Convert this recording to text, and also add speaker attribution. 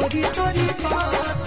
Speaker 1: थोड़ी थोड़ी बात